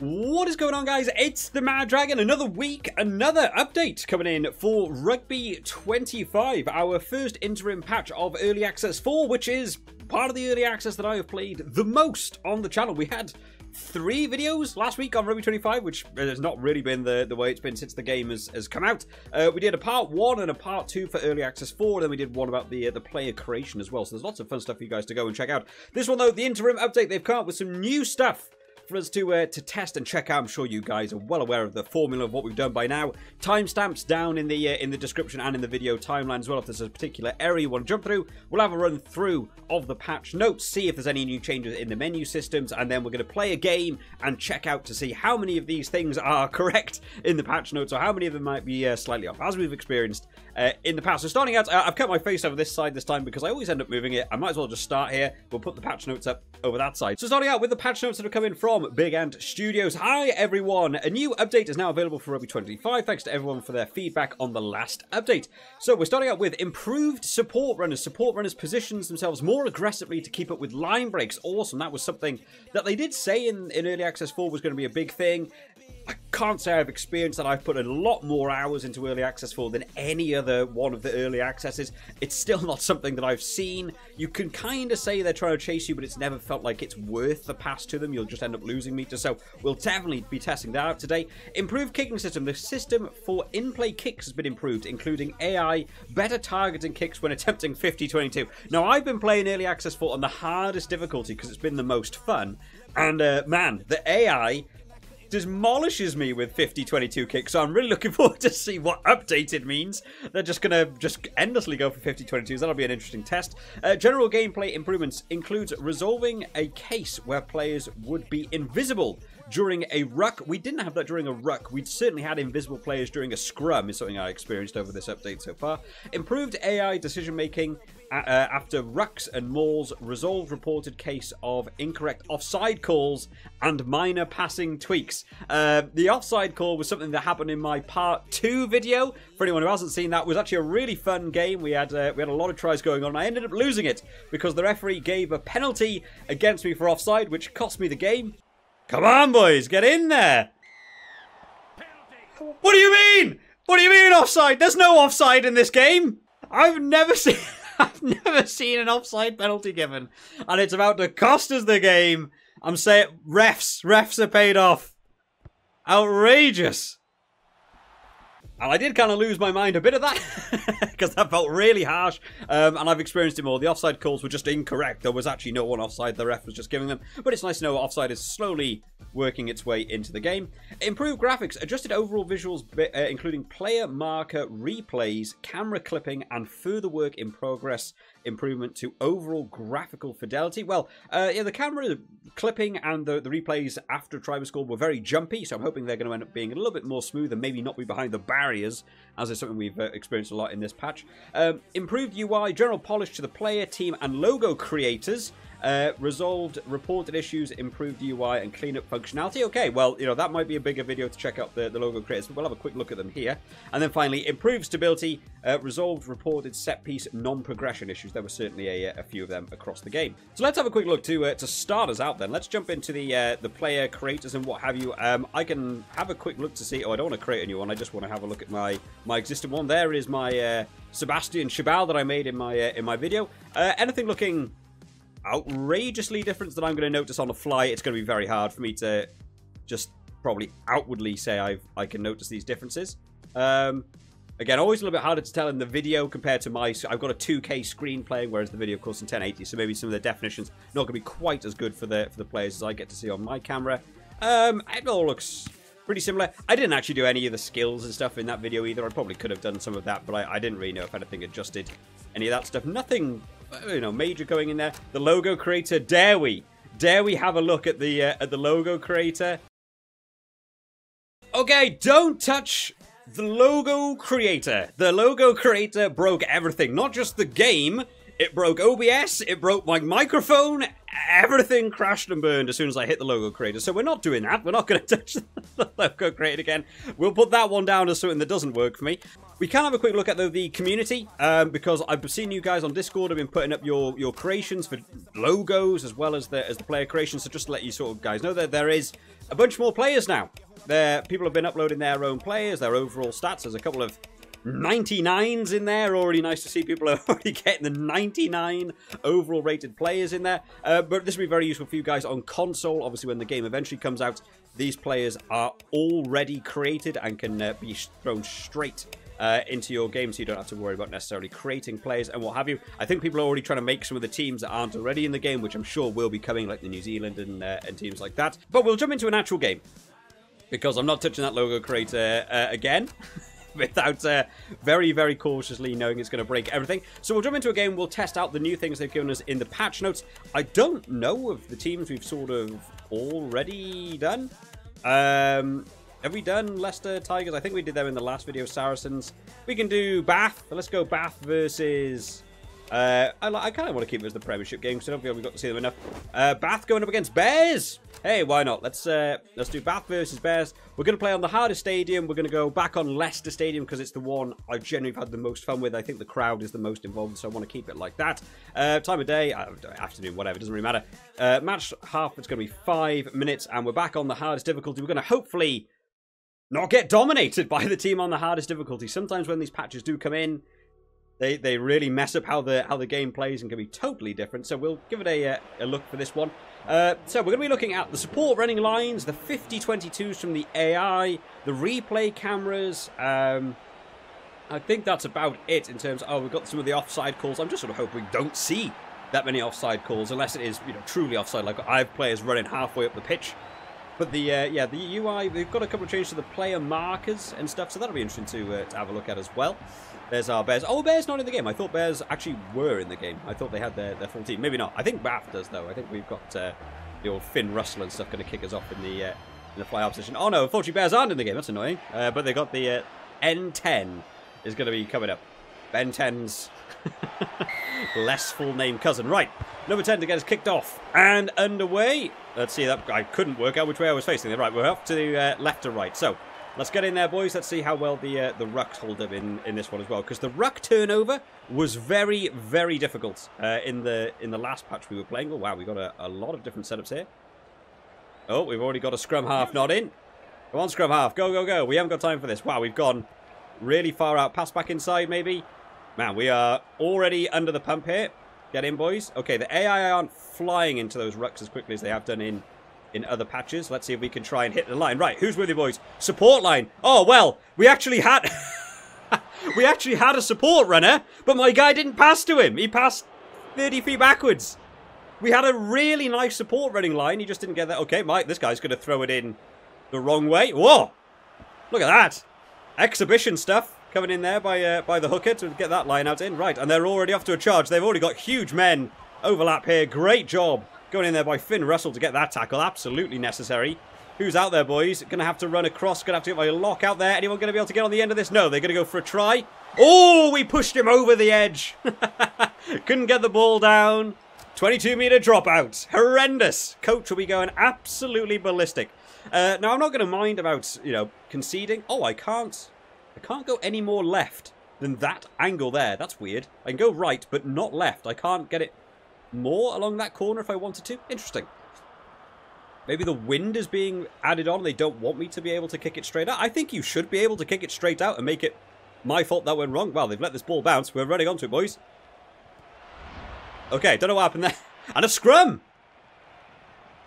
What is going on guys? It's the Mad Dragon, another week, another update coming in for Rugby 25, our first interim patch of Early Access 4, which is part of the Early Access that I have played the most on the channel. We had three videos last week on Rugby 25, which has not really been the, the way it's been since the game has, has come out. Uh, we did a part one and a part two for Early Access 4, and then we did one about the uh, the player creation as well, so there's lots of fun stuff for you guys to go and check out. This one though, the interim update, they've come up with some new stuff for us to uh, to test and check out. I'm sure you guys are well aware of the formula of what we've done by now. Timestamps down in the uh, in the description and in the video timeline as well. If there's a particular area you want to jump through, we'll have a run through of the patch notes, see if there's any new changes in the menu systems, and then we're going to play a game and check out to see how many of these things are correct in the patch notes or how many of them might be uh, slightly off, as we've experienced uh, in the past. So starting out, I've kept my face over this side this time because I always end up moving it. I might as well just start here. We'll put the patch notes up over that side. So starting out with the patch notes that have come in from Big Ant Studios. Hi everyone! A new update is now available for Rugby 25. Thanks to everyone for their feedback on the last update. So we're starting out with improved support runners. Support runners positions themselves more aggressively to keep up with line breaks. Awesome. That was something that they did say in, in Early Access 4 was going to be a big thing. I can't say I've experienced that. I've put a lot more hours into Early Access 4 than any other one of the early accesses. It's still not something that I've seen. You can kind of say they're trying to chase you, but it's never felt like it's worth the pass to them. You'll just end up losing meters. So we'll definitely be testing that out today. Improved kicking system. The system for in-play kicks has been improved, including AI, better targeting kicks when attempting 50-22. Now, I've been playing Early Access 4 on the hardest difficulty because it's been the most fun. And uh, man, the AI demolishes me with 50-22 kicks. So I'm really looking forward to see what updated means. They're just going to just endlessly go for 50-22s. That'll be an interesting test. Uh, general gameplay improvements includes resolving a case where players would be invisible during a ruck. We didn't have that during a ruck. We'd certainly had invisible players during a scrum is something I experienced over this update so far. Improved AI decision making uh, after rucks and mauls resolved reported case of incorrect offside calls and minor passing tweaks. Uh, the offside call was something that happened in my part two video. For anyone who hasn't seen that, was actually a really fun game. We had uh, we had a lot of tries going on. And I ended up losing it because the referee gave a penalty against me for offside, which cost me the game. Come on, boys, get in there. What do you mean? What do you mean offside? There's no offside in this game. I've never seen I've never seen an offside penalty given. And it's about to cost us the game. I'm saying refs, refs are paid off. Outrageous. And I did kind of lose my mind a bit of that because that felt really harsh. Um, and I've experienced it more. The offside calls were just incorrect. There was actually no one offside. The ref was just giving them. But it's nice to know offside is slowly working its way into the game. Improved graphics, adjusted overall visuals, uh, including player marker replays, camera clipping, and further work in progress improvement to overall graphical fidelity. Well, uh, yeah, the camera clipping and the, the replays after Tribe School were very jumpy, so I'm hoping they're going to end up being a little bit more smooth and maybe not be behind the barriers, as is something we've uh, experienced a lot in this patch. Um, improved UI, general polish to the player, team, and logo creators. Uh, resolved reported issues, improved UI, and cleanup functionality. Okay, well, you know, that might be a bigger video to check out the, the logo creators, but we'll have a quick look at them here. And then finally, improved stability, uh, resolved reported set piece non-progression issues. There were certainly a, a, few of them across the game. So let's have a quick look to uh, to start us out then. Let's jump into the uh, the player creators and what have you. Um, I can have a quick look to see, oh, I don't want to create a new one. I just want to have a look at my, my existing one. There is my uh, Sebastian Chabal that I made in my uh, in my video. anything looking outrageously different that I'm going to notice on the fly, it's going to be very hard for me to just probably outwardly say I've, I can notice these differences. Um, again, always a little bit harder to tell in the video compared to my... I've got a 2K screen playing, whereas the video, of course, in 1080, so maybe some of the definitions not going to be quite as good for the for the players as I get to see on my camera. Um, it all looks pretty similar. I didn't actually do any of the skills and stuff in that video either. I probably could have done some of that, but I, I didn't really know if anything adjusted any of that stuff. Nothing you know, major going in there. The logo creator, dare we? Dare we have a look at the uh, at the logo creator? Okay, don't touch the logo creator. The logo creator broke everything, not just the game. It broke OBS, it broke my microphone, everything crashed and burned as soon as I hit the logo creator. So we're not doing that. We're not going to touch the logo creator again. We'll put that one down as something that doesn't work for me. We can have a quick look at the, the community um, because I've seen you guys on Discord have been putting up your, your creations for logos as well as the as the player creations. So just to let you sort of guys know that there is a bunch more players now. There, people have been uploading their own players, their overall stats. There's a couple of 99s in there. Already nice to see people are already getting the 99 overall rated players in there. Uh, but this will be very useful for you guys on console. Obviously, when the game eventually comes out, these players are already created and can uh, be thrown straight uh, into your game so you don't have to worry about necessarily creating players and what have you. I think people are already trying to make some of the teams that aren't already in the game, which I'm sure will be coming, like the New Zealand and, uh, and teams like that. But we'll jump into an actual game because I'm not touching that logo creator uh, again. without uh, very, very cautiously knowing it's going to break everything. So we'll jump into a game. We'll test out the new things they've given us in the patch notes. I don't know of the teams we've sort of already done. Um, have we done Leicester Tigers? I think we did them in the last video, Saracens. We can do Bath. Let's go Bath versus... Uh, I, I kind of want to keep it as the Premiership game because I don't feel we've got to see them enough. Uh, Bath going up against Bears. Hey, why not? Let's uh, let's do Bath versus Bears. We're going to play on the hardest stadium. We're going to go back on Leicester Stadium because it's the one I've generally had the most fun with. I think the crowd is the most involved, so I want to keep it like that. Uh, time of day, uh, afternoon, whatever, doesn't really matter. Uh, match half, it's going to be five minutes, and we're back on the hardest difficulty. We're going to hopefully not get dominated by the team on the hardest difficulty. Sometimes when these patches do come in, they they really mess up how the how the game plays and can be totally different. So we'll give it a, uh, a look for this one. Uh, so we're going to be looking at the support running lines, the 5022s from the AI, the replay cameras. Um, I think that's about it in terms of, oh, we've got some of the offside calls. I'm just sort of hoping we don't see that many offside calls unless it is, you know, truly offside. Like I have players running halfway up the pitch but the uh, yeah the UI we've got a couple of changes to the player markers and stuff, so that'll be interesting to uh, to have a look at as well. There's our Bears. Oh, Bears not in the game. I thought Bears actually were in the game. I thought they had their, their full team. Maybe not. I think Bath does though. I think we've got uh, the old Finn Russell and stuff going to kick us off in the uh, in the fly opposition. Oh no, unfortunately Bears aren't in the game. That's annoying. Uh, but they got the uh, N10 is going to be coming up. Ben 10's less full name cousin. Right, number 10 to get us kicked off and underway. Let's see, that I couldn't work out which way I was facing. Right, we're off to the uh, left or right. So, let's get in there, boys. Let's see how well the uh, the rucks hold up in, in this one as well. Because the ruck turnover was very, very difficult uh, in the in the last patch we were playing. Oh, wow, we got a, a lot of different setups here. Oh, we've already got a scrum half not in. Come on, scrum half. Go, go, go. We haven't got time for this. Wow, we've gone really far out. Pass back inside, maybe. Man, we are already under the pump here. Get in, boys. Okay, the AI aren't flying into those rucks as quickly as they have done in, in other patches. Let's see if we can try and hit the line. Right, who's with you, boys? Support line. Oh, well, we actually had... we actually had a support runner, but my guy didn't pass to him. He passed 30 feet backwards. We had a really nice support running line. He just didn't get that. Okay, Mike, this guy's going to throw it in the wrong way. Whoa! Look at that. Exhibition stuff coming in there by uh, by the hooker to get that line out in. Right, and they're already off to a charge. They've already got huge men overlap here. Great job going in there by Finn Russell to get that tackle. Absolutely necessary. Who's out there, boys? Going to have to run across. Going to have to get my lock out there. Anyone going to be able to get on the end of this? No, they're going to go for a try. Oh, we pushed him over the edge. Couldn't get the ball down. 22 meter dropout. Horrendous. Coach will be going absolutely ballistic. Uh, now, I'm not going to mind about, you know, conceding. Oh, I can't. I can't go any more left than that angle there. That's weird. I can go right, but not left. I can't get it more along that corner if I wanted to. Interesting. Maybe the wind is being added on. They don't want me to be able to kick it straight out. I think you should be able to kick it straight out and make it my fault that went wrong. Well, they've let this ball bounce. We're running onto it, boys. Okay, don't know what happened there. And a scrum!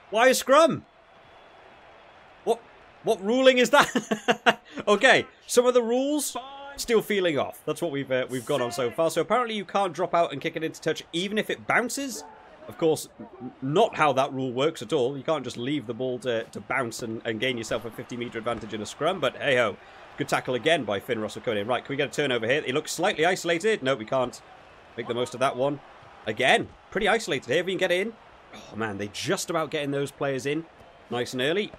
Why a scrum? What what ruling is that? okay, some of the rules still feeling off. That's what we've uh, we've gone on so far. So apparently you can't drop out and kick it into touch even if it bounces. Of course, not how that rule works at all. You can't just leave the ball to, to bounce and, and gain yourself a 50-metre advantage in a scrum. But hey-ho, good tackle again by Finn Russell coming in. Right, can we get a turnover here? He looks slightly isolated. No, we can't make the most of that one. Again, pretty isolated here. If we can get in. Oh, man, they just about getting those players in nice and early.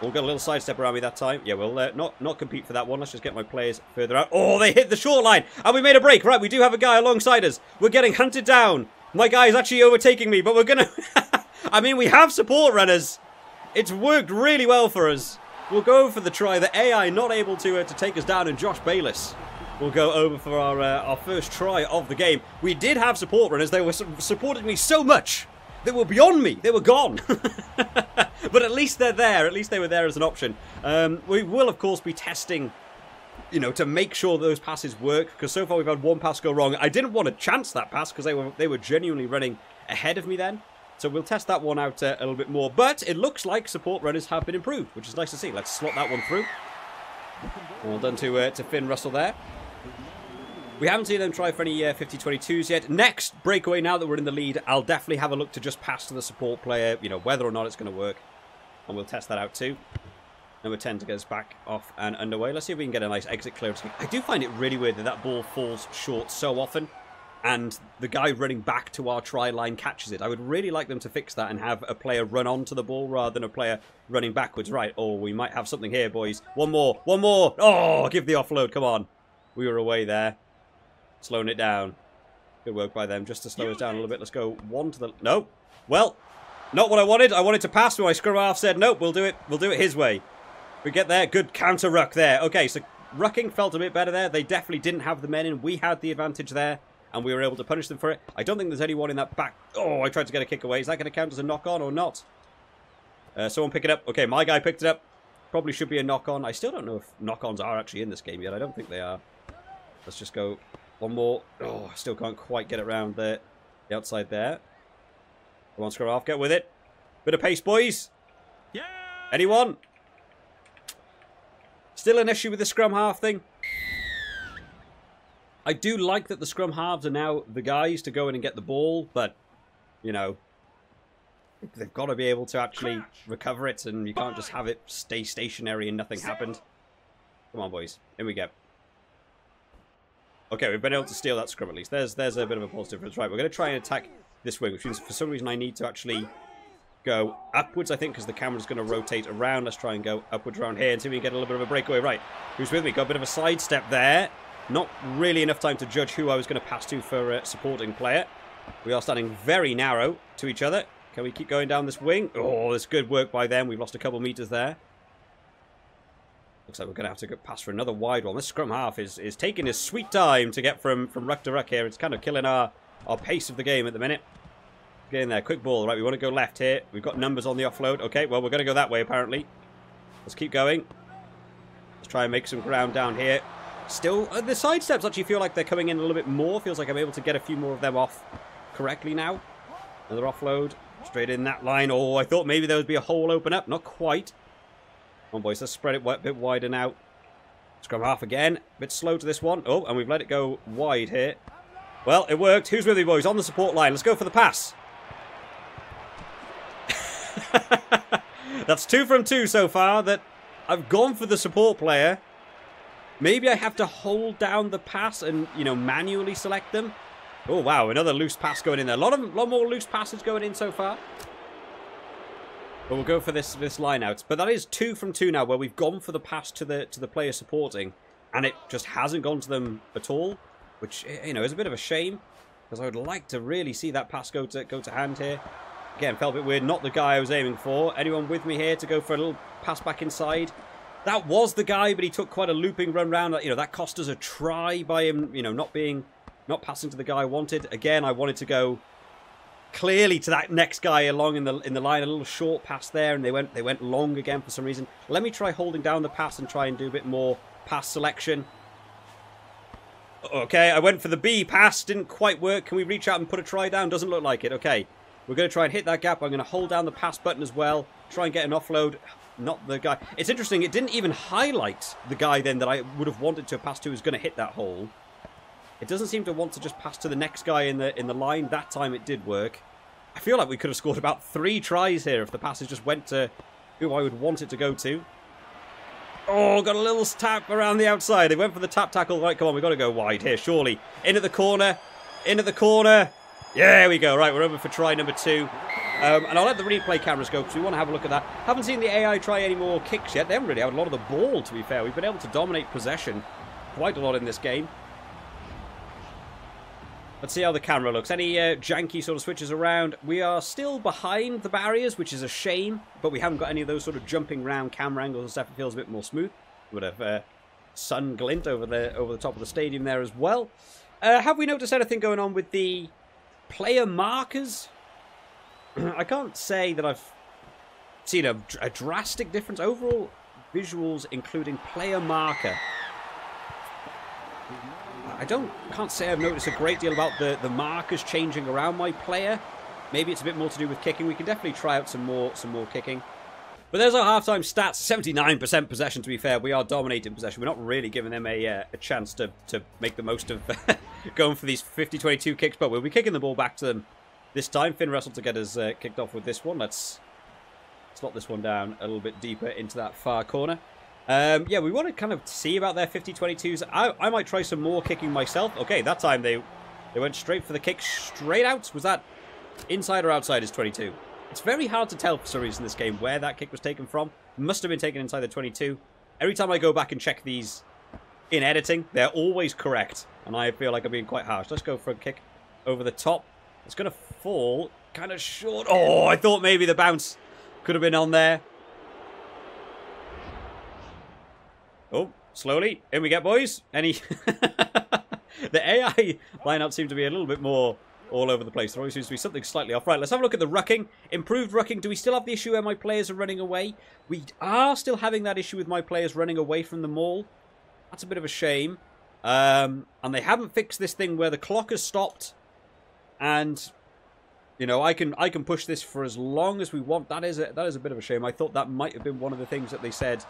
We'll get a little sidestep around me that time. Yeah, we'll uh, not, not compete for that one. Let's just get my players further out. Oh, they hit the short line. And we made a break. Right, we do have a guy alongside us. We're getting hunted down. My guy is actually overtaking me, but we're going to... I mean, we have support runners. It's worked really well for us. We'll go for the try. The AI not able to, uh, to take us down, and Josh Bayliss will go over for our, uh, our first try of the game. We did have support runners. They were su supporting me so much they were beyond me. They were gone. but at least they're there. At least they were there as an option. Um, we will, of course, be testing you know, to make sure those passes work. Because so far we've had one pass go wrong. I didn't want to chance that pass because they were they were genuinely running ahead of me then. So we'll test that one out uh, a little bit more. But it looks like support runners have been improved, which is nice to see. Let's slot that one through. Well done to uh, to Finn Russell there. We haven't seen them try for any uh, 50-22s yet. Next breakaway, now that we're in the lead, I'll definitely have a look to just pass to the support player, you know, whether or not it's going to work. And we'll test that out too. Number 10 to get us back off and underway. Let's see if we can get a nice exit clearance. I do find it really weird that that ball falls short so often and the guy running back to our try line catches it. I would really like them to fix that and have a player run onto the ball rather than a player running backwards. Right, oh, we might have something here, boys. One more, one more. Oh, give the offload, come on. We were away there. Slowing it down. Good work by them just to slow us down a little bit. Let's go one to the... No. Well, not what I wanted. I wanted to pass, but my scrum half said, nope, we'll do it. We'll do it his way. We get there. Good counter ruck there. Okay, so rucking felt a bit better there. They definitely didn't have the men in. We had the advantage there, and we were able to punish them for it. I don't think there's anyone in that back. Oh, I tried to get a kick away. Is that going to count as a knock-on or not? Uh, someone pick it up. Okay, my guy picked it up. Probably should be a knock-on. I still don't know if knock-ons are actually in this game yet. I don't think they are. Let's just go one more. Oh, still can't quite get it around the, the outside there. Come on, scrum half. Get with it. Bit of pace, boys. Yeah. Anyone? Still an issue with the scrum half thing. I do like that the scrum halves are now the guys to go in and get the ball, but, you know, they've got to be able to actually recover it, and you can't just have it stay stationary and nothing happened. Come on, boys. In we go. Okay, we've been able to steal that scrum at least. There's there's a bit of a positive difference. Right, we're going to try and attack this wing, which means for some reason I need to actually go upwards, I think, because the camera's going to rotate around. Let's try and go upwards around here and see if we can get a little bit of a breakaway. Right, who's with me? Got a bit of a sidestep there. Not really enough time to judge who I was going to pass to for a supporting player. We are standing very narrow to each other. Can we keep going down this wing? Oh, there's good work by them. We've lost a couple meters there. Looks like we're going to have to go pass for another wide one. This scrum half is, is taking his sweet time to get from, from ruck to ruck here. It's kind of killing our, our pace of the game at the minute. Get in there. Quick ball. Right, we want to go left here. We've got numbers on the offload. Okay, well, we're going to go that way, apparently. Let's keep going. Let's try and make some ground down here. Still, uh, the side steps actually feel like they're coming in a little bit more. Feels like I'm able to get a few more of them off correctly now. Another offload. Straight in that line. Oh, I thought maybe there would be a hole open up. Not quite. Come on, boys. Let's spread it a bit wider now. Scrum half again. Bit slow to this one. Oh, and we've let it go wide here. Well, it worked. Who's with me, boys? On the support line. Let's go for the pass. That's two from two so far that I've gone for the support player. Maybe I have to hold down the pass and, you know, manually select them. Oh, wow. Another loose pass going in there. A lot, of, lot more loose passes going in so far. But we'll go for this this line out. But that is two from two now, where we've gone for the pass to the to the player supporting, and it just hasn't gone to them at all, which you know is a bit of a shame, because I would like to really see that pass go to go to hand here. Again, felt a bit weird. Not the guy I was aiming for. Anyone with me here to go for a little pass back inside? That was the guy, but he took quite a looping run round. You know, that cost us a try by him, you know, not being, not passing to the guy I wanted. Again, I wanted to go clearly to that next guy along in the in the line. A little short pass there, and they went they went long again for some reason. Let me try holding down the pass and try and do a bit more pass selection. Okay, I went for the B pass, didn't quite work. Can we reach out and put a try down? Doesn't look like it. Okay. We're going to try and hit that gap. I'm going to hold down the pass button as well. Try and get an offload. Not the guy. It's interesting. It didn't even highlight the guy then that I would have wanted to pass to who's going to hit that hole. It doesn't seem to want to just pass to the next guy in the in the line. That time it did work. I feel like we could have scored about three tries here if the passes just went to who I would want it to go to. Oh, got a little tap around the outside. They went for the tap tackle. Right, come on, we've got to go wide here, surely. In at the corner. In at the corner. Yeah, there we go. Right, we're over for try number two. Um, and I'll let the replay cameras go because we want to have a look at that. Haven't seen the AI try any more kicks yet. They haven't really had a lot of the ball, to be fair. We've been able to dominate possession quite a lot in this game. Let's see how the camera looks. Any uh, janky sort of switches around. We are still behind the barriers, which is a shame. But we haven't got any of those sort of jumping round camera angles and stuff. It feels a bit more smooth. Would have uh, sun glint over the over the top of the stadium there as well. Uh, have we noticed anything going on with the player markers. I can't say that I've seen a, a drastic difference. Overall visuals, including player marker. I don't can't say I've noticed a great deal about the, the markers changing around my player. Maybe it's a bit more to do with kicking. We can definitely try out some more some more kicking. But there's our halftime stats. 79% possession, to be fair. We are dominating possession. We're not really giving them a, uh, a chance to, to make the most of going for these 50-22 kicks. But we'll be kicking the ball back to them this time. Finn Russell to get us uh, kicked off with this one. Let's slot this one down a little bit deeper into that far corner. Um, yeah, we want to kind of see about their 50-22s. I, I might try some more kicking myself. Okay, that time they they went straight for the kick straight out. Was that inside or outside is 22? It's very hard to tell for some reason in this game where that kick was taken from. Must have been taken inside the 22. Every time I go back and check these in editing, they're always correct. And I feel like I'm being quite harsh. Let's go for a kick over the top. It's going to fall kind of short. Oh, I thought maybe the bounce could have been on there. Oh, slowly. In we get, boys. Any... the AI lineup seemed to be a little bit more all over the place. There always seems to be something slightly off. Right, let's have a look at the rucking. Improved rucking. Do we still have the issue where my players are running away? We are still having that issue with my players running away from the maul. That's a bit of a shame. Um, and they haven't fixed this thing where the clock has stopped. And, you know, I can I can push this for as long as we want. That is a, that is a bit of a shame. I thought that might have been one of the things that they said.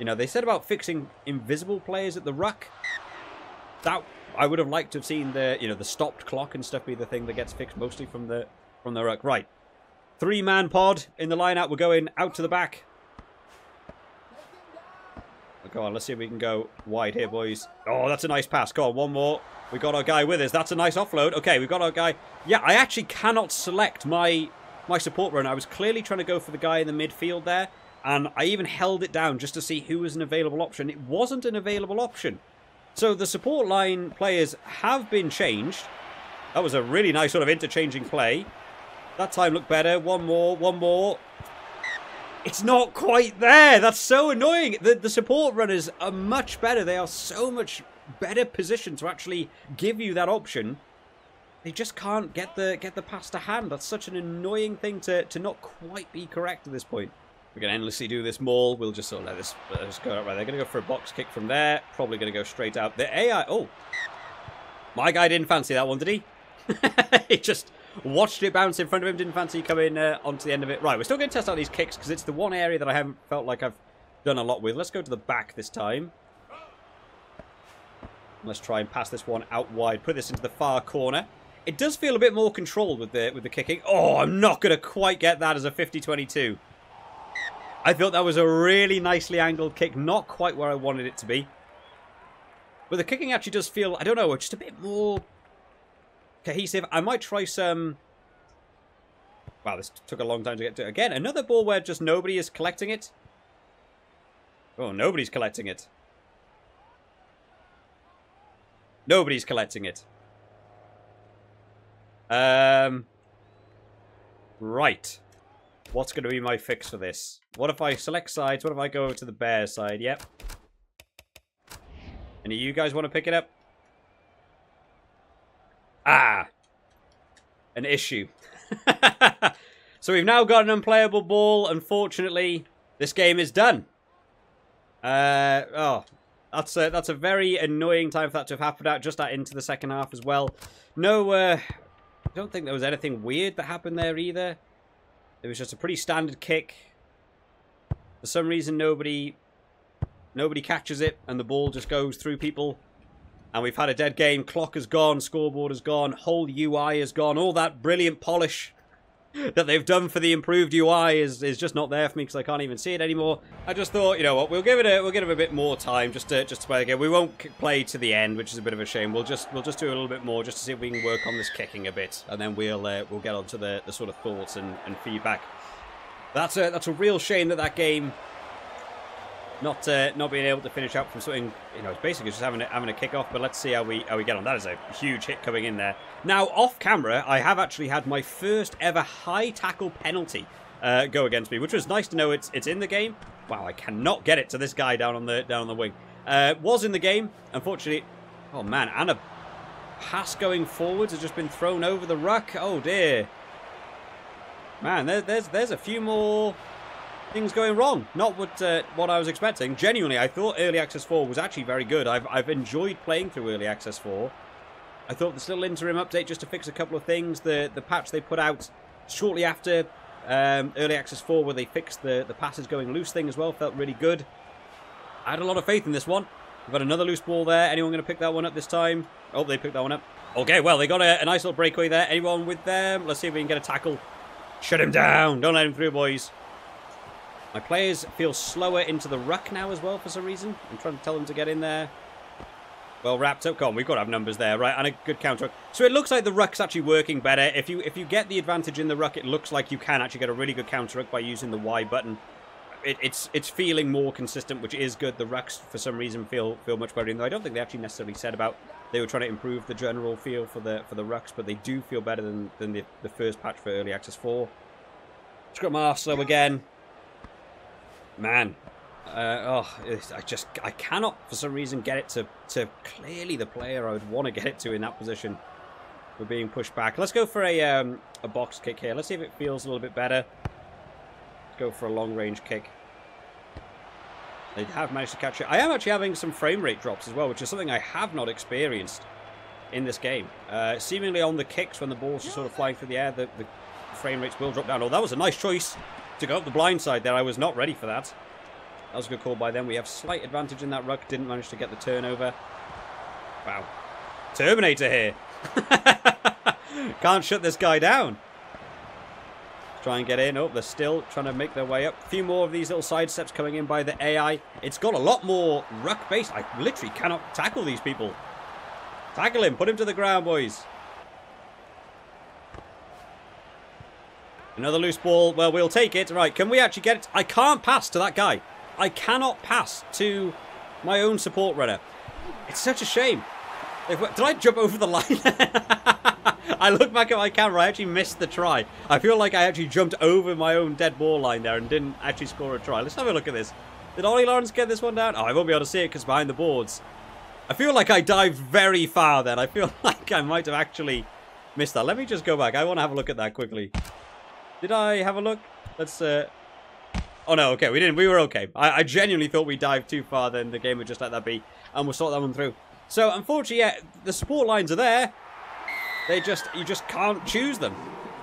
You know, they said about fixing invisible players at the ruck. That I would have liked to have seen the, you know, the stopped clock and stuff be the thing that gets fixed mostly from the from the ruck. Right. Three-man pod in the line. We're going out to the back. Oh, go on, let's see if we can go wide here, boys. Oh, that's a nice pass. Go on, one more. We got our guy with us. That's a nice offload. Okay, we've got our guy. Yeah, I actually cannot select my my support run. I was clearly trying to go for the guy in the midfield there, and I even held it down just to see who was an available option. It wasn't an available option. So the support line players have been changed. That was a really nice sort of interchanging play. That time looked better. One more, one more. It's not quite there. That's so annoying. The, the support runners are much better. They are so much better positioned to actually give you that option. They just can't get the get the pass to hand. That's such an annoying thing to, to not quite be correct at this point. We're going to endlessly do this maul. We'll just sort of let this let us go out right. They're going to go for a box kick from there. Probably going to go straight out. The AI... Oh. My guy didn't fancy that one, did he? he just watched it bounce in front of him. Didn't fancy coming uh, onto the end of it. Right, we're still going to test out these kicks because it's the one area that I haven't felt like I've done a lot with. Let's go to the back this time. Let's try and pass this one out wide. Put this into the far corner. It does feel a bit more controlled with the with the kicking. Oh, I'm not going to quite get that as a 50-22. I thought that was a really nicely angled kick. Not quite where I wanted it to be. But the kicking actually does feel, I don't know, just a bit more cohesive. I might try some... Wow, this took a long time to get to. Again, another ball where just nobody is collecting it. Oh, nobody's collecting it. Nobody's collecting it. Um, right. What's going to be my fix for this? What if I select sides? What if I go over to the bear side? Yep. Any of you guys want to pick it up? Ah! An issue. so we've now got an unplayable ball. Unfortunately, this game is done. Uh, oh, that's a, that's a very annoying time for that to have happened out just out into the second half as well. No, uh, I don't think there was anything weird that happened there either. It was just a pretty standard kick. For some reason, nobody nobody catches it, and the ball just goes through people. And we've had a dead game. Clock has gone, scoreboard has gone, whole UI has gone. All that brilliant polish that they've done for the improved UI is, is just not there for me because I can't even see it anymore. I just thought, you know what, we'll give it a we'll give it a bit more time just to just to play again. We won't play to the end, which is a bit of a shame. We'll just we'll just do a little bit more just to see if we can work on this kicking a bit, and then we'll uh, we'll get on to the, the sort of thoughts and, and feedback. That's a that's a real shame that that game not uh, not being able to finish up from something, you know, it's basically just having a, having a kick off. But let's see how we how we get on. That is a huge hit coming in there. Now off camera, I have actually had my first ever high tackle penalty uh, go against me, which was nice to know it's it's in the game. Wow, I cannot get it to this guy down on the down on the wing. Uh, was in the game, unfortunately. Oh man, and a pass going forwards has just been thrown over the ruck. Oh dear. Man, there's there's there's a few more things going wrong. Not what uh, what I was expecting. Genuinely, I thought Early Access 4 was actually very good. I've I've enjoyed playing through Early Access 4. I thought this little interim update just to fix a couple of things, the the patch they put out shortly after um, Early Access 4 where they fixed the, the passes going loose thing as well, felt really good. I had a lot of faith in this one. We've got another loose ball there. Anyone going to pick that one up this time? Oh, they picked that one up. Okay, well, they got a, a nice little breakaway there. Anyone with them? Let's see if we can get a tackle. Shut him down. Don't let him through, boys. My players feel slower into the ruck now as well for some reason. I'm trying to tell them to get in there. Well wrapped up. Come on, we've got to have numbers there, right? And a good counter. So it looks like the ruck's actually working better. If you if you get the advantage in the ruck, it looks like you can actually get a really good counter by using the Y button. It, it's it's feeling more consistent, which is good. The rucks, for some reason, feel feel much better. Though I don't think they actually necessarily said about they were trying to improve the general feel for the for the rucks, but they do feel better than than the, the first patch for Early Access 4. Scrum Arsenal again. Man, uh, oh, I just I cannot for some reason get it to to clearly the player I would want to get it to in that position. We're being pushed back. Let's go for a um, a box kick here. Let's see if it feels a little bit better. Let's go for a long range kick. They have managed to catch it. I am actually having some frame rate drops as well, which is something I have not experienced in this game. Uh, seemingly on the kicks when the balls are sort of flying through the air, the, the frame rates will drop down. Oh, that was a nice choice to go up the blind side there. I was not ready for that. That was a good call by them. We have slight advantage in that ruck. Didn't manage to get the turnover. Wow. Terminator here. Can't shut this guy down. Try and get in. Oh, they're still trying to make their way up. A few more of these little side steps coming in by the AI. It's got a lot more ruck base. I literally cannot tackle these people. Tackle him. Put him to the ground, boys. Another loose ball. Well, we'll take it. Right, can we actually get it? I can't pass to that guy. I cannot pass to my own support runner. It's such a shame. Did I jump over the line? I look back at my camera, I actually missed the try. I feel like I actually jumped over my own dead ball line there and didn't actually score a try. Let's have a look at this. Did Ollie Lawrence get this one down? Oh, I won't be able to see it because behind the boards. I feel like I dived very far then. I feel like I might have actually missed that. Let me just go back. I want to have a look at that quickly. Did I have a look? Let's uh, Oh no, okay, we didn't. We were okay. I, I genuinely thought we dived too far, then the game would just let that be, and we'll sort that one through. So, unfortunately, yeah, the support lines are there. They just, you just can't choose them.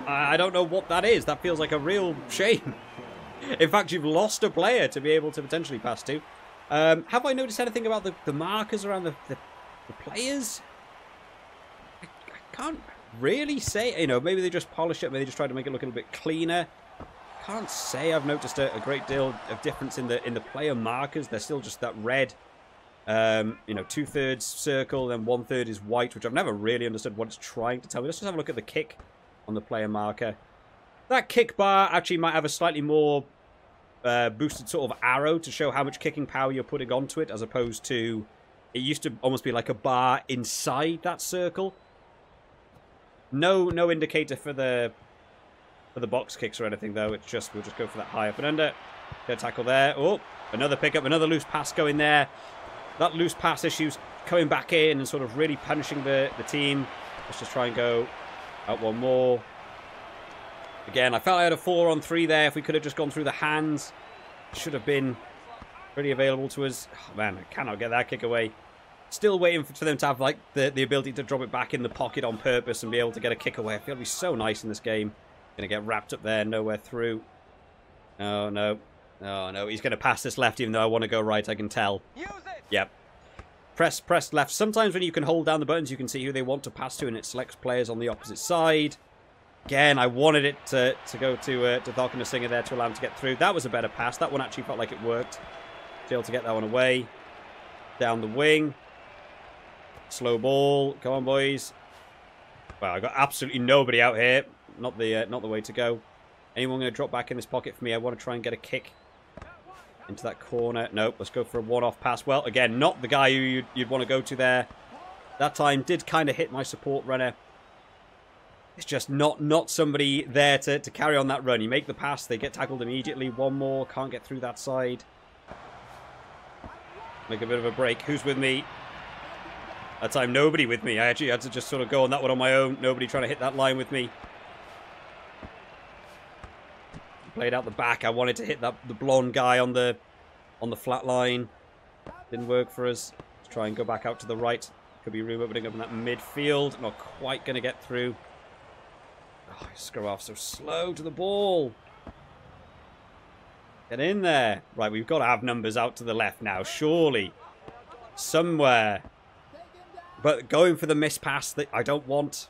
I, I don't know what that is. That feels like a real shame. In fact, you've lost a player to be able to potentially pass to. Um, have I noticed anything about the, the markers around the, the, the players? I, I can't really say. You know, maybe they just polished it. Maybe they just tried to make it look a little bit cleaner can't say I've noticed a, a, great deal of difference in the in the player markers. They're still just that red, um, you know, two thirds circle, then one third is white, which I've never really understood what it's trying to tell me. Let's just have a look at the kick on the player marker. That kick bar actually might have a slightly more uh, boosted sort of arrow to show how much kicking power you're putting onto it, as opposed to it used to almost be like a bar inside that circle. No, no indicator for the for the box kicks or anything, though. It's just, we'll just go for that high up and under. Get tackle there. Oh, another pickup, another loose pass going there. That loose pass issue's coming back in and sort of really punishing the, the team. Let's just try and go out one more. Again, I felt I had a four on three there. If we could have just gone through the hands, should have been pretty available to us. Oh, man, I cannot get that kick away. Still waiting for them to have like the, the ability to drop it back in the pocket on purpose and be able to get a kick away. I feel it'd be so nice in this game. Going to get wrapped up there, nowhere through. Oh, no. Oh, no. He's going to pass this left, even though I want to go right, I can tell. Yep. Press, press left. Sometimes when you can hold down the buttons, you can see who they want to pass to, and it selects players on the opposite side. Again, I wanted it to, to go to uh, to Falconer Singer there to allow him to get through. That was a better pass. That one actually felt like it worked. Able to get that one away. Down the wing. Slow ball. Come on, boys. Wow, I got absolutely nobody out here not the uh, not the way to go. Anyone going to drop back in this pocket for me? I want to try and get a kick into that corner. Nope, let's go for a one-off pass. Well, again, not the guy who you'd, you'd want to go to there. That time did kind of hit my support runner. It's just not not somebody there to, to carry on that run. You make the pass, they get tackled immediately. One more, can't get through that side. Make a bit of a break. Who's with me? That time, nobody with me. I actually had to just sort of go on that one on my own. Nobody trying to hit that line with me. Played out the back. I wanted to hit that the blonde guy on the on the flat line. Didn't work for us. Let's try and go back out to the right. Could be room opening up in that midfield. Not quite going to get through. Oh, screw off so slow to the ball. Get in there. Right, we've got to have numbers out to the left now, surely. Somewhere. But going for the miss pass that I don't want.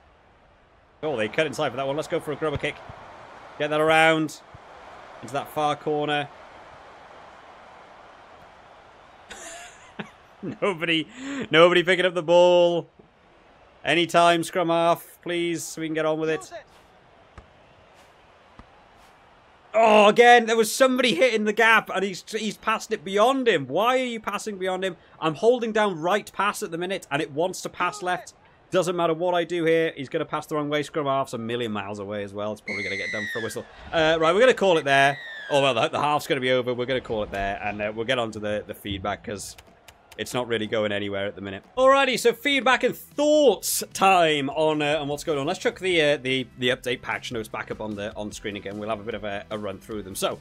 Oh, they cut inside for that one. Let's go for a grubber kick. Get that around. Into that far corner. nobody, nobody picking up the ball. Any time, scrum half, please, so we can get on with it. Oh, again, there was somebody hitting the gap and he's he's passed it beyond him. Why are you passing beyond him? I'm holding down right pass at the minute and it wants to pass left. Doesn't matter what I do here. He's going to pass the wrong way. Scrum half's a million miles away as well. It's probably going to get done for a whistle. Uh, right, we're going to call it there. Oh, well, the, the half's going to be over. We're going to call it there. And uh, we'll get on to the, the feedback because it's not really going anywhere at the minute. Alrighty, so feedback and thoughts time on uh, on what's going on. Let's chuck the uh, the the update patch notes back up on the on screen again. We'll have a bit of a, a run through them. So,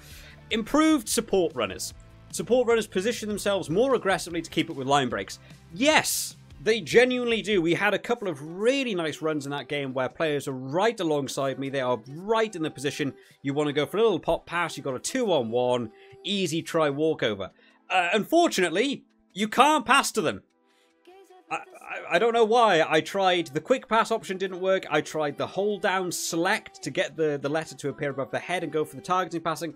improved support runners. Support runners position themselves more aggressively to keep up with line breaks. Yes, they genuinely do. We had a couple of really nice runs in that game where players are right alongside me. They are right in the position. You want to go for a little pop pass. You've got a two on one. Easy try walkover. Uh, unfortunately, you can't pass to them. I, I, I, don't know why. I tried the quick pass option didn't work. I tried the hold down select to get the, the letter to appear above the head and go for the targeting passing.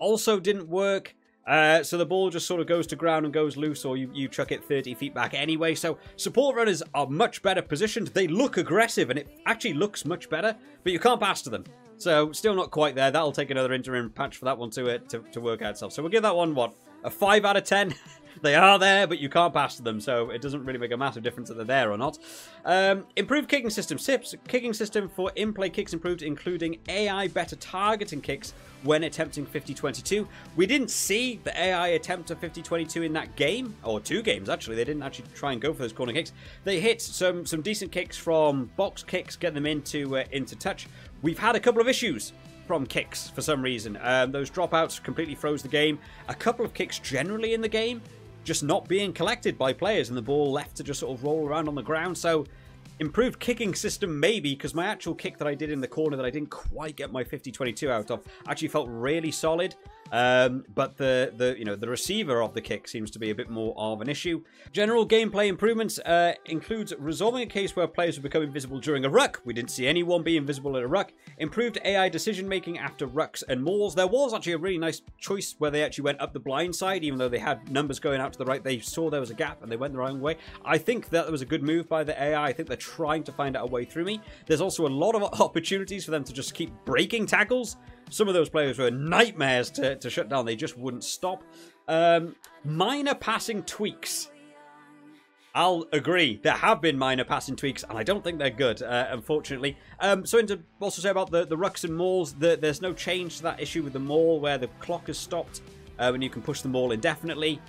Also didn't work. Uh, so the ball just sort of goes to ground and goes loose, or you, you chuck it 30 feet back anyway. So support runners are much better positioned. They look aggressive, and it actually looks much better, but you can't pass to them. So still not quite there. That'll take another interim patch for that one to, uh, to, to work out itself. So we'll give that one, what, a 5 out of 10? they are there, but you can't pass to them, so it doesn't really make a massive difference that they're there or not. Um, improved kicking system. SIPS, kicking system for in-play kicks improved, including AI better targeting kicks when attempting 50-22. We didn't see the AI attempt a 50-22 in that game, or two games actually. They didn't actually try and go for those corner kicks. They hit some some decent kicks from box kicks, get them into uh, into touch. We've had a couple of issues from kicks for some reason. Um, those dropouts completely froze the game. A couple of kicks generally in the game just not being collected by players and the ball left to just sort of roll around on the ground. So improved kicking system maybe because my actual kick that I did in the corner that I didn't quite get my 50-22 out of actually felt really solid. Um, but the, the you know the receiver of the kick seems to be a bit more of an issue. General gameplay improvements uh, includes resolving a case where players would become invisible during a ruck. We didn't see anyone be invisible in a ruck. Improved AI decision making after rucks and mauls. There was actually a really nice choice where they actually went up the blind side, even though they had numbers going out to the right. They saw there was a gap and they went the wrong way. I think that was a good move by the AI. I think they're trying to find out a way through me. There's also a lot of opportunities for them to just keep breaking tackles. Some of those players were nightmares to, to shut down. They just wouldn't stop. Um, minor passing tweaks. I'll agree. There have been minor passing tweaks, and I don't think they're good, uh, unfortunately. Um, so, to also say about the, the rucks and mauls, the, there's no change to that issue with the maul where the clock has stopped uh, and you can push the maul indefinitely.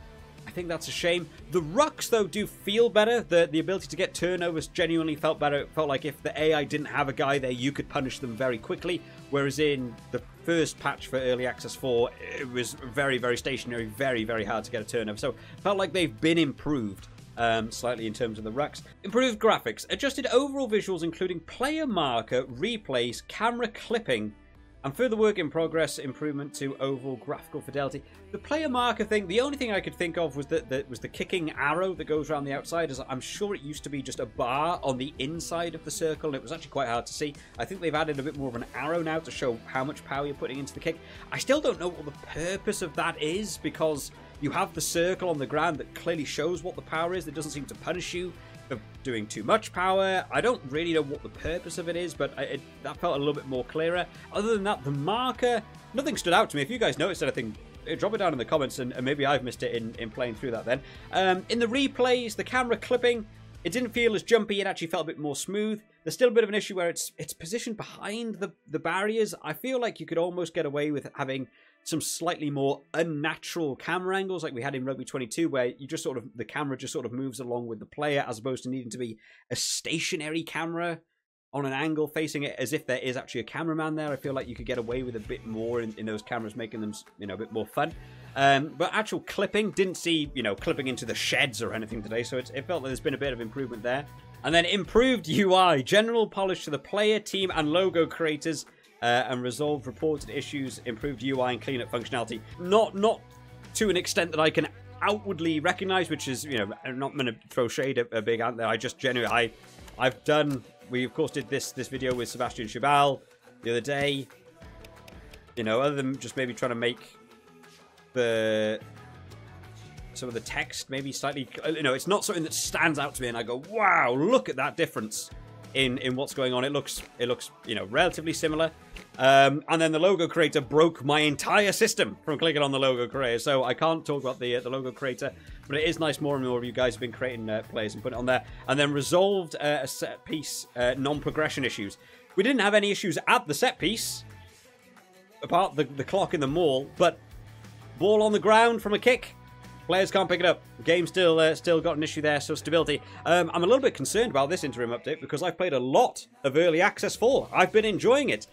I think that's a shame. The rucks, though, do feel better. The the ability to get turnovers genuinely felt better. It felt like if the AI didn't have a guy there, you could punish them very quickly. Whereas in the first patch for Early Access 4, it was very, very stationary, very, very hard to get a turnover. So felt like they've been improved. Um, slightly in terms of the rucks. Improved graphics, adjusted overall visuals including player marker, replays, camera clipping, and further work in progress, improvement to overall graphical fidelity. The player marker thing, the only thing I could think of was that the, was the kicking arrow that goes around the outside. As I'm sure it used to be just a bar on the inside of the circle, and it was actually quite hard to see. I think they've added a bit more of an arrow now to show how much power you're putting into the kick. I still don't know what the purpose of that is because you have the circle on the ground that clearly shows what the power is. That doesn't seem to punish you of doing too much power. I don't really know what the purpose of it is, but it, that felt a little bit more clearer. Other than that, the marker, nothing stood out to me. If you guys noticed anything, eh, drop it down in the comments, and, and maybe I've missed it in, in playing through that then. Um, in the replays, the camera clipping, it didn't feel as jumpy. It actually felt a bit more smooth. There's still a bit of an issue where it's it's positioned behind the, the barriers. I feel like you could almost get away with having some slightly more unnatural camera angles like we had in Rugby 22 where you just sort of the camera just sort of moves along with the player as opposed to needing to be a stationary camera on an angle facing it as if there is actually a cameraman there. I feel like you could get away with a bit more in, in those cameras, making them, you know, a bit more fun. Um, but actual clipping, didn't see, you know, clipping into the sheds or anything today, so it, it felt like there's been a bit of improvement there. And then improved UI, general polish to the player, team, and logo creators, uh, and resolved reported issues, improved UI and cleanup functionality. Not, not to an extent that I can outwardly recognize, which is, you know, I'm not going to throw shade at a Big Ant there. I just genuinely, I, I've done we of course did this this video with Sebastian Chabal the other day. You know, other than just maybe trying to make the some of the text maybe slightly you know it's not something that stands out to me and I go wow look at that difference in in what's going on it looks it looks you know relatively similar um, and then the logo creator broke my entire system from clicking on the logo creator so I can't talk about the uh, the logo creator but it is nice more and more of you guys have been creating uh, players and putting it on there. And then resolved uh, a set piece uh, non-progression issues. We didn't have any issues at the set piece, apart the, the clock in the maul, but ball on the ground from a kick. Players can't pick it up. Game still uh, still got an issue there, so stability. Um, I'm a little bit concerned about this interim update because I've played a lot of Early Access 4. I've been enjoying it.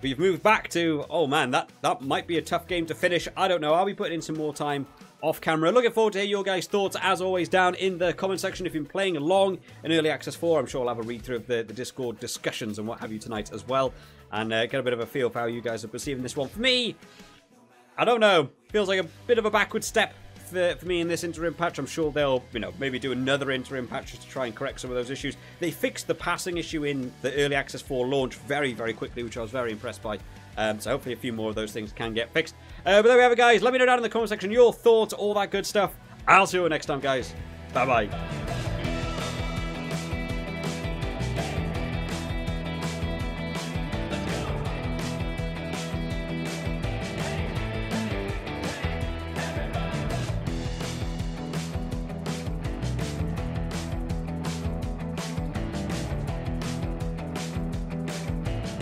We've moved back to, oh man, that, that might be a tough game to finish. I don't know. I'll be putting in some more time off camera. Looking forward to hear your guys' thoughts as always down in the comment section. If you've been playing along in Early Access 4, I'm sure I'll have a read through of the, the Discord discussions and what have you tonight as well. And uh, get a bit of a feel for how you guys are perceiving this one. For me, I don't know. Feels like a bit of a backward step for, for me in this interim patch. I'm sure they'll, you know, maybe do another interim patch just to try and correct some of those issues. They fixed the passing issue in the Early Access 4 launch very, very quickly, which I was very impressed by. Um, so hopefully a few more of those things can get fixed. Uh, but there we have it, guys. Let me know down in the comment section your thoughts, all that good stuff. I'll see you next time, guys. Bye-bye.